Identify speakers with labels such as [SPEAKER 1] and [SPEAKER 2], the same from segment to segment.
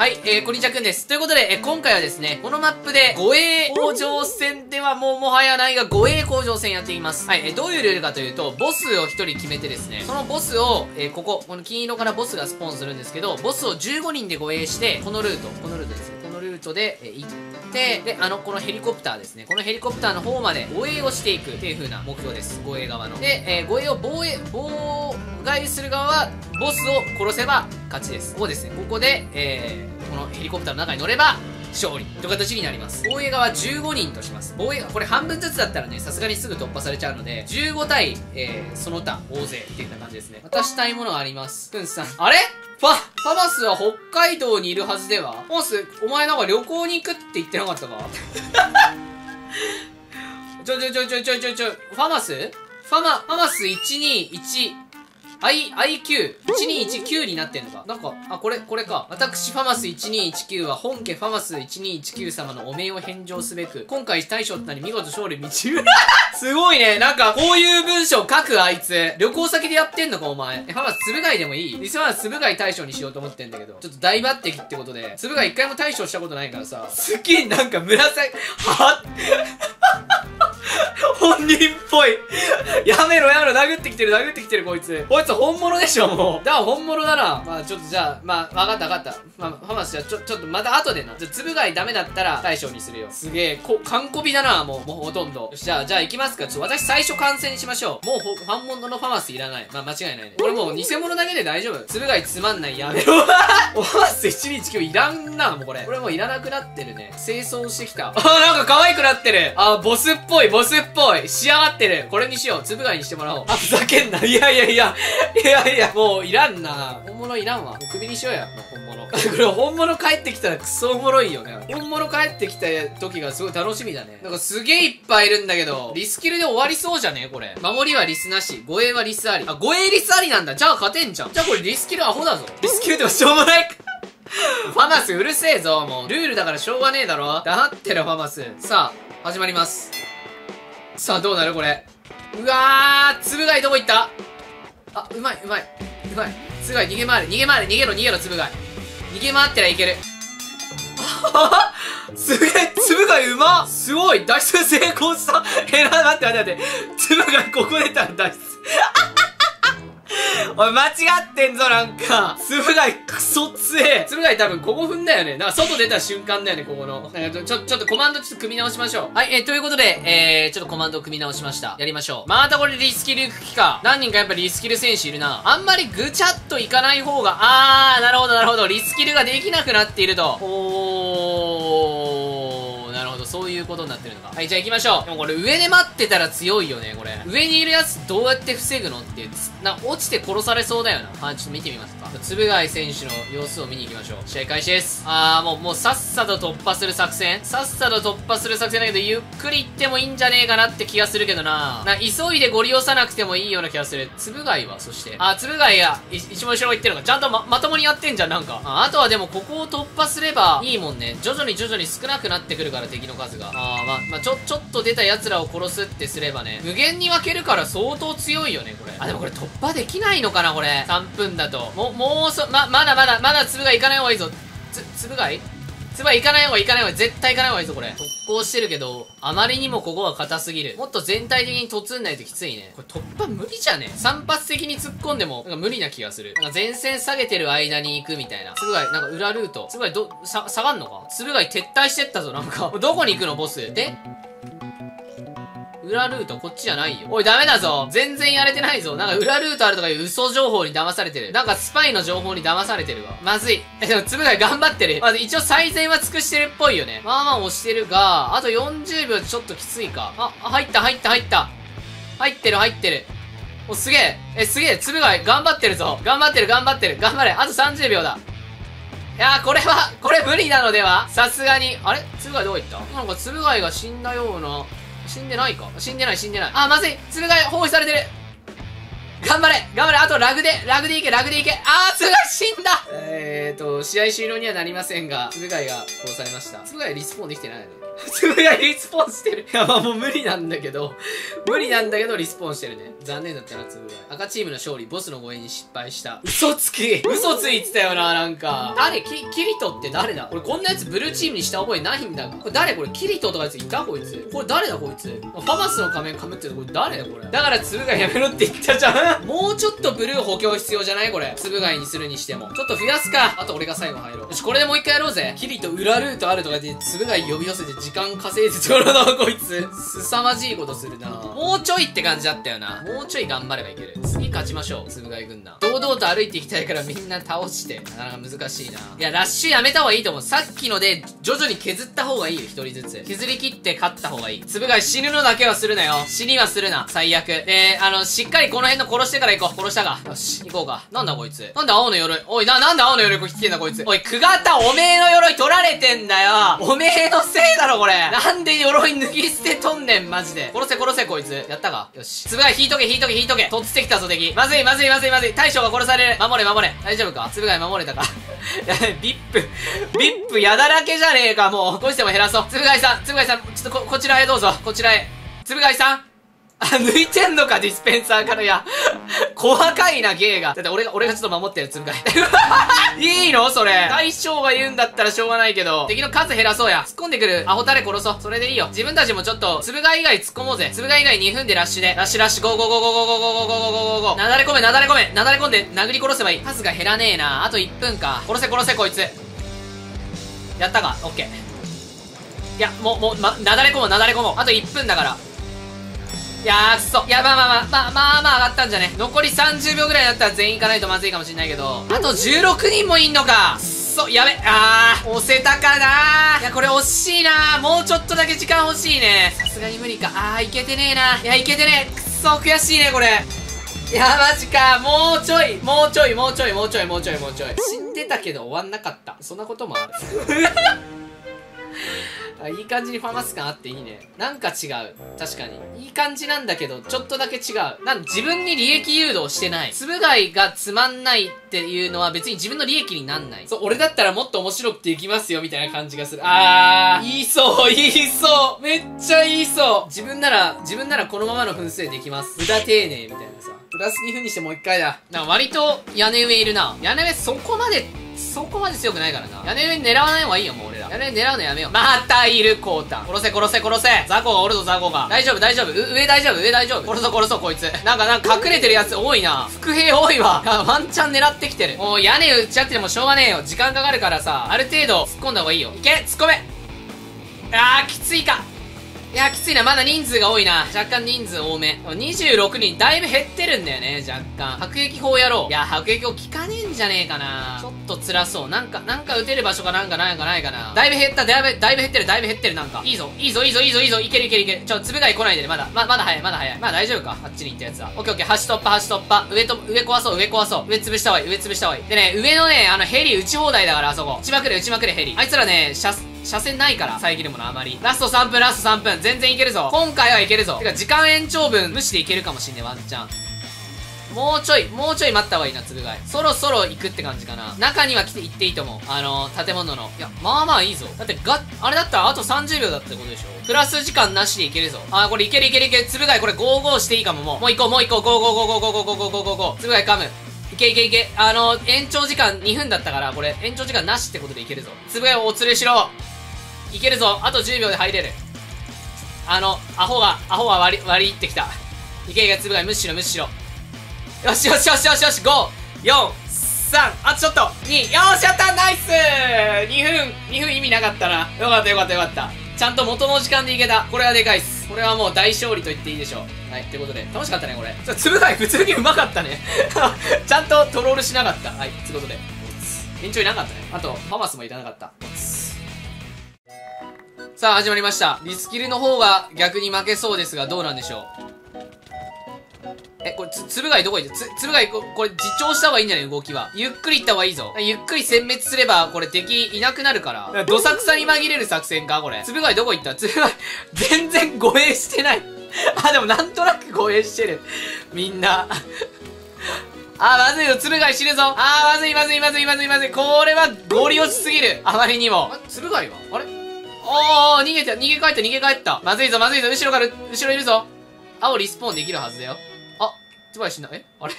[SPEAKER 1] はい、えー、こんにちはくんです。ということで、えー、今回はですね、このマップで、護衛工場戦ではもうもはやないが、護衛工場戦やっています。はい、えー、どういうルールかというと、ボスを1人決めてですね、そのボスを、えー、ここ、この金色からボスがスポーンするんですけど、ボスを15人で護衛して、このルート、このルートですね、このルートで、えー、行っ、で、あの、このヘリコプターですね、このヘリコプターの方まで護衛をしていくっていう風な目標です。護衛側の。で、えー、護衛を防衛、妨害する側は、ボスを殺せば勝ちです。ここですね、ここで、えー、このヘリコプターの中に乗れば勝利という形になります。防衛側15人とします。防衛これ半分ずつだったらねさすがにすぐ突破されちゃうので15対、えー、その他大勢っていった感じですね。渡したいものがあります。くんさん。あれ？ファ、ファマスは北海道にいるはずでは？ファマス、お前なんか旅行に行くって言ってなかったか？ちょちょちょちょちょちょちょ、ファマス？ファマ、ファマス121 I、IQ1219 になってんのか。なんか、あ、これ、これか。私、ファマス1219は本家ファマス1219様のお名を返上すべく、今回大将となり見事勝利道 すごいね。なんか、こういう文章書くあいつ。旅行先でやってんのか、お前。え、ファマス、つぶ貝でもいい？実はつぶ貝大将にしようと思ってんだけど、ちょっと大抜擢ってことで、つぶ貝一回も大将したことないからさ、好きなんか紫、は本人っぽい。やめろやめろ、殴ってきてる、殴ってきてる、こいつ。こいつ本物でしょ、もう。だから本物だな。まあちょっとじゃあ、まあ、わかったわかった。まあ、ファマスじゃちょ、ちょっとまた後でな。じゃあ、つぶ貝ダメだったら大将にするよ。すげえ、こ、完コビだな、もう、もうほとんど。よし、じゃあ、じゃあ行きますか。ちょ私最初観戦しましょう。もうほ、本物のファマスいらない。まあ間違いないね。これもう偽物だけで大丈夫。つぶ貝つまんない、やめろ。ファマス1日今日いらんな、もうこれ。これもういらなくなってるね。清掃してきた。あ、なんか可愛くなってる。あ、ボスっぽい、ボスっぽい。仕上がってる。これにしよう。つぶ貝にしてもらおう。あ、ふざけんな。いやいやいや。いやいや、もういらんな。本物いらんわ。もう首にしようや。もう本物。これ本物帰ってきたらクソおもろいよね。本物帰ってきた時がすごい楽しみだね。なんかすげえいっぱいいるんだけど、リスキルで終わりそうじゃねこれ。守りはリスなし。護衛はリスあり。あ、護衛リスありなんだ。じゃあ勝てんじゃん。じゃあこれリスキルアホだぞ。リスキルでもしょうもない ファマスうるせえぞ、もう。ルールだからしょうがねえだろ黙ってろ、ファマス。さあ、始まります。さあ、どうなる？これ。うわー、つぶ貝どこ行った？あ、うまい、うまい。うまい。つぶ貝逃げ回る、逃げ回る、逃げろ、逃げろ、つぶ貝。逃げ回ってらいける。すげえ、つぶ貝うますごい脱出成功した え、な、待って待って待って。つぶ貝ここ出たら脱出。あおい、間違ってんぞ、なんか。つぶ貝クソ強え。つぶ貝多分ここ踏んだよね。なんか外出た瞬間だよね、ここの。なんかちょ、ちょっとコマンドちょっと組み直しましょう。はい、えー、ということで、えー、ちょっとコマンド組み直しました。やりましょう。またこれリスキル行く気か。何人かやっぱリスキル選手いるな。あんまりぐちゃっといかない方が、あー、なるほどなるほど。リスキルができなくなっていると。おー。はい、じゃあ行きましょう。でもこれ上で待ってたら強いよね、これ。上にいるやつどうやって防ぐのって、な、落ちて殺されそうだよな。はい、ちょっと見てみます。つぶ貝選手の様子を見に行きましょう。試合開始です。あー、もう、もうさっさと突破する作戦さっさと突破する作戦だけど、ゆっくり行ってもいいんじゃねえかなって気がするけどな。な、急いでゴリ押さなくてもいいような気がする。つぶ貝は、そして。あ、つぶ貝が、一番後ろ行ってるのか。ちゃんとま、まともにやってんじゃん、なんか。ああとはでも、ここを突破すればいいもんね。徐々に徐々に少なくなってくるから、敵の数が。あー、まあ、まあ、ちょ、ちょっと出た奴らを殺すってすればね、無限に分けるから相当強いよね、これ。あ、でもこれ突破できないのかな、これ。3分だと。も、もうそ、ま、まだまだ、まだ粒がいかない方がいいぞ。つ、粒がい？つば行かない方がいかない方が絶対行かない方がいいぞ、これ。特攻してるけど、あまりにもここは硬すぎる。もっと全体的に突んないときついね。これ突破無理じゃね散発的に突っ込んでも、なんか無理な気がする。なんか前線下げてる間に行くみたいな。つぶ貝、なんか裏ルート。つぶ貝ど、さ、下がんのか？つぶ貝撤退してったぞ、なんか。どこに行くの、ボス？で裏ルートこっちじゃないよ。おい、ダメだぞ。全然やれてないぞ。なんか裏ルートあるとかいう嘘情報に騙されてる。なんかスパイの情報に騙されてるわ。まずい。え、でも、つぶが頑張ってる。まず一応最善は尽くしてるっぽいよね。まあまあ押してるが、あと40秒ちょっときついか。あ、入った入った入った。入ってる入ってる。お、すげえ。え、すげえ。つぶが頑張ってるぞ。頑張ってる頑張ってる。頑張れ。あと30秒だ。いやー、これは、これ無理なのではさすがに。あれ？つぶ貝どこ行った？なんかつぶ貝が死んだような死んでないか？死んでない死んでない。あ、まずい。鶴が包囲されてる。頑張れ。頑張れ。あとラグで、ラグでいけ、ラグでいけ。あー、鶴が死んだ。えーと、試合終了にはなりませんが、鶴貝が殺されました。鶴貝リスポーンできてないよね。つぶ貝リスポンしてる。いや、まあもう無理なんだけど、無理なんだけどリスポンしてるね。残念だったな、つぶ貝。赤チームの勝利、ボスの護衛に失敗した。嘘つき嘘ついてたよな、なんか。誰？キキリトって誰だ？俺こんなやつブルーチームにした覚えないんだが。これ誰？これキリトとかやついたこいつ。これ誰だこいつ？ファマスの仮面かぶってるこれ誰だこれ？だからつぶ貝やめろって言ったじゃん。もうちょっとブルー補強必要じゃない？これ。つぶ貝にするにしても。ちょっと増やすか。あと俺が最後入ろう。よし、これでもう一回やろうぜ。キリト裏ルートあるとかでつぶ貝呼び寄せて時間稼いでちょろな、こいつ。すさまじいことするな。もうちょいって感じだったよな。もうちょい頑張ればいける。次勝ちましょう、つぶ貝軍団。堂々と歩いていきたいからみんな倒して。なかなか難しいな。いや、ラッシュやめた方がいいと思う。さっきので徐々に削った方がいいよ、一人ずつ。削り切って勝った方がいい。つぶ貝死ぬのだけはするなよ。死にはするな。最悪。で、あの、しっかりこの辺の殺してから行こう。殺したか。よし、行こうか。なんだこいつ。なんで青の鎧。おい、な、なんで青の鎧こ着てんだこいつ。おい、クガタおめえの鎧取られてんだよ。おめえのせいだろ、これ。なんで鎧脱ぎ捨てとんねん、マジで。殺せ殺せ、こいつ。やったか？よし。つぶ貝引いとけ、引いとけ、引いとけ。とってきたぞ、敵。まずい、まずい、まずい、まずい。大将が殺される。守れ、守れ。大丈夫か？つぶがい守れたか？や、ビップ。ビップやだらけじゃねえか、もう。こいつでも減らそう。つぶがいさん、つぶがいさん、ちょっとこ、こちらへどうぞ。こちらへ。つぶがいさんあ、抜いてんのか、ディスペンサーから。や、細かいな、芸が。だって俺が、俺がちょっと守ってる、つぶ貝。いいいの？それ。大将が言うんだったらしょうがないけど、敵の数減らそうや。突っ込んでくるアホタレ殺そう。それでいいよ。自分たちもちょっと、つぶ貝以外突っ込もうぜ。つぶ貝以外2分でラッシュで。ラッシュラッシュ、ゴーゴーゴーゴーゴーゴーゴーゴーゴーゴーゴーなだれ込め、なだれ込め、なだれ込んで、殴り殺せばいい。数が減らねえな。あと1分か。殺せ殺せ、こいつ。やったか。オッケー。いや、もう、もう、ま、なだれ込もう、なだれ込もう。あと1分だから。いやー、くそ。いや、まあまあまあ、まあまあまあ上がったんじゃね。残り30秒ぐらいだったら全員行かないとまずいかもしんないけど。あと16人もいんのか。そ、やべ。あー、押せたかないや、これ惜しいなもうちょっとだけ時間欲しいね。さすがに無理か。あー、いけてねえな。いや、いけてねえ。くっそ、悔しいね、これ。いや、マジか。もうちょい、もうちょい、もうちょい、もうちょい、もうちょい、もうちょい。死んでたけど終わんなかった。そんなこともある。あいい感じにファマス感あっていいね。なんか違う。確かに。いい感じなんだけど、ちょっとだけ違う。なん自分に利益誘導してない。つぶ貝がつまんないっていうのは別に自分の利益になんない。そう、俺だったらもっと面白くていきますよ、みたいな感じがする。あー、言いそう、言いそう。めっちゃ言いそう。自分なら、自分ならこのままの分数でできます。無駄丁寧みたいなさ。プラス2分にしてもう一回だ。なんか割と屋根上いるな。屋根上そこまで、そこまで強くないからな。屋根上狙わない方がいいよ、もうやれ。狙うのやめよう。またいる、コータン。殺せ、殺せ、殺せ。ザコがおるぞ、ザコが。大丈夫、大丈夫。上大丈夫、上大丈夫。殺そう、殺そう、こいつ。なんか、なんか隠れてるやつ多いな。伏兵多いわ。ワンチャン狙ってきてる。もう屋根打ち合っててもしょうがねえよ。時間かかるからさ、ある程度突っ込んだ方がいいよ。いけ、突っ込め。あー、きついか。いや、きついな。まだ人数が多いな。若干人数多め。26人、だいぶ減ってるんだよね、若干。迫撃砲やろう。いや、迫撃砲効かねえんじゃねえかな。ちょっと辛そう。なんか、なんか撃てる場所かなんかなんかないかな。だいぶ減った、だいぶ、だいぶ減ってる、だいぶ減ってる、なんか。いいぞ、いいぞ、いいぞ、いいぞ、いいぞ、いけるいけるいける。ちょ、つぶ貝来ないでね、まだ。ま、まだ早い、まだ早い。まあ大丈夫か。あっちに行ったやつは。オッケーオッケー、橋突破、橋突破。上と、上壊そう、上壊そう。上潰した方がいい、上潰した方がいい。でね、上のね、あの、ヘリ撃ち放題だから、あそこ。撃ちまくれ、撃ちまくれ、ヘリ。あいつらね、車線ないから、遮るものあまり。ラスト3分、ラスト3分。全然いけるぞ。今回はいけるぞ。てか、時間延長分、無視でいけるかもしんね、ワンチャン。もうちょい、もうちょい待った方がいいな、つぶ貝。そろそろ行くって感じかな。中には来て行っていいと思う。あのー、建物の。いや、まあまあいいぞ。だって、が、あれだったらあと30秒だってことでしょプラス時間なしでいけるぞ。あー、これいけるいけるいける。つぶ貝これ55していいかも、もう。もう行こう、もう行こう。555555555555。つぶ貝噛む。いけいけいけ。あのー、延長時間2分だったから、これ、延長時間なしってことでいけるぞ。つぶ貝をお連れしろ。いけるぞ。あと10秒で入れる。あの、アホが、アホが割り、割り入ってきた。いけいけ、つぶ貝、むしろむしろ。よしよしよしよしよし、5、4、3、あとちょっと、2、よーしやったナイス !2 分、2分意味なかったな。よかったよかったよかった。ちゃんと元の時間でいけた。これはでかいっす。これはもう大勝利と言っていいでしょう。はい、ということで、楽しかったね、これ。ちょ、つぶ貝普通にうまかったね。ちゃんとトロールしなかった。はい、ということで。延長いなかったね。あと、ファマスもいらなかった。さあ、始まりました。リスキルの方が逆に負けそうですが、どうなんでしょう？え、これ、つ、つぶ貝どこ行ったつ、つぶ貝、ここれ、自重した方がいいんじゃない？動きは。ゆっくり行った方がいいぞ。ゆっくり殲滅すれば、これ敵いなくなるから。どさくさに紛れる作戦かこれ。つぶ貝どこ行った？つぶ貝、全然護衛してない。あ、でもなんとなく護衛してる。みんな。あー、まずいよ。つぶ貝死ぬぞ。あー、まずいまずいまずいまずいまずい。これは、ゴリ押しすぎる。あまりにも。あ、つぶ貝は？あれ？おー逃げた逃げ帰った逃げ帰った。まずいぞまずいぞ後ろから後ろいるぞ。青リスポーンできるはずだよ。あつばいしなえあれ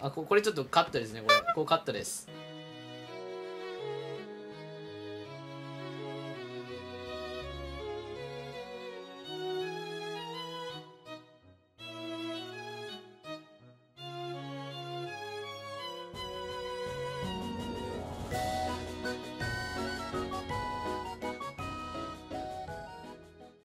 [SPEAKER 1] あここれちょっとカットですねこれこうカットです